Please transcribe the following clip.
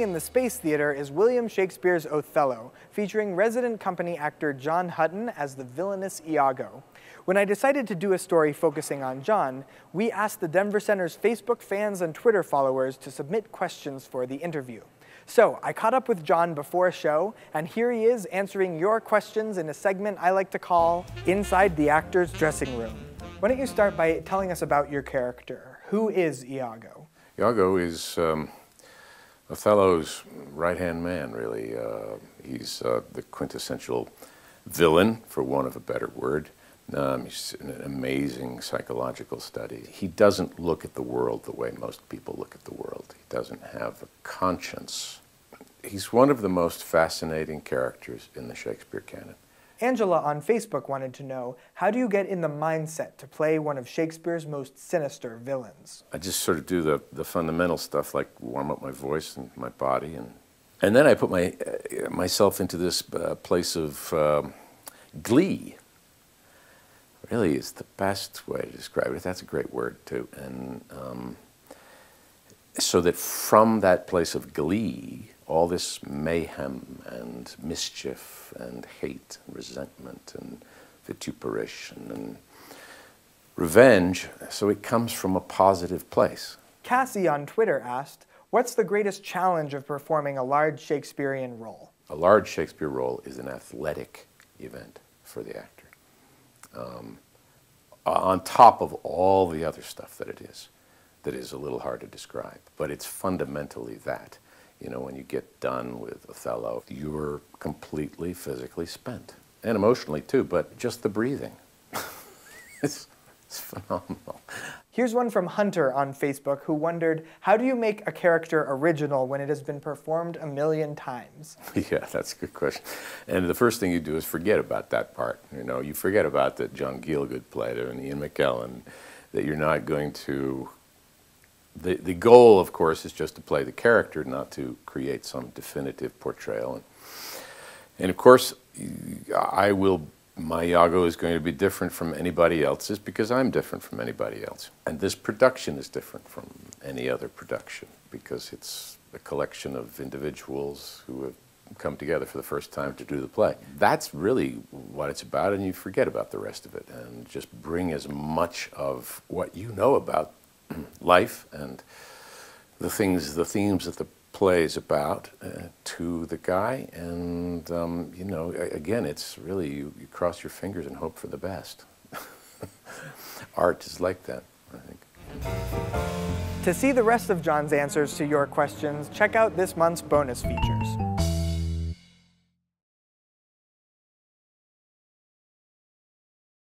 Opening in the Space Theater is William Shakespeare's Othello, featuring resident company actor John Hutton as the villainous Iago. When I decided to do a story focusing on John, we asked the Denver Center's Facebook fans and Twitter followers to submit questions for the interview. So I caught up with John before a show, and here he is answering your questions in a segment I like to call Inside the Actor's Dressing Room. Why don't you start by telling us about your character? Who is Iago? Iago is um, Othello's right-hand man, really. Uh, he's uh, the quintessential villain, for want of a better word. Um, he's an amazing psychological study. He doesn't look at the world the way most people look at the world. He doesn't have a conscience. He's one of the most fascinating characters in the Shakespeare canon. Angela on Facebook wanted to know, how do you get in the mindset to play one of Shakespeare's most sinister villains? I just sort of do the, the fundamental stuff like warm up my voice and my body and and then I put my, uh, myself into this uh, place of um, glee really is the best way to describe it. That's a great word too. And um, so that from that place of glee, all this mayhem and mischief and hate and resentment and vituperation and revenge, so it comes from a positive place. Cassie on Twitter asked, What's the greatest challenge of performing a large Shakespearean role? A large Shakespeare role is an athletic event for the actor um, on top of all the other stuff that it is, that is a little hard to describe. But it's fundamentally that. You know, when you get done with Othello, you're completely physically spent. And emotionally too, but just the breathing. it's, it's phenomenal. Here's one from Hunter on Facebook who wondered, how do you make a character original when it has been performed a million times? Yeah, that's a good question. And the first thing you do is forget about that part. You know, you forget about that John Gielgud played it and Ian McKellen, that you're not going to the, the goal, of course, is just to play the character, not to create some definitive portrayal. And, and of course, I will my Iago is going to be different from anybody else's because I'm different from anybody else. And this production is different from any other production because it's a collection of individuals who have come together for the first time to do the play. That's really what it's about, and you forget about the rest of it and just bring as much of what you know about life and the things, the themes that the play is about uh, to the guy. And, um, you know, again, it's really you, you cross your fingers and hope for the best. Art is like that, I think. To see the rest of John's answers to your questions, check out this month's bonus features.